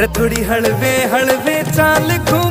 रे थोड़ी हलवे हलवे चाल घूम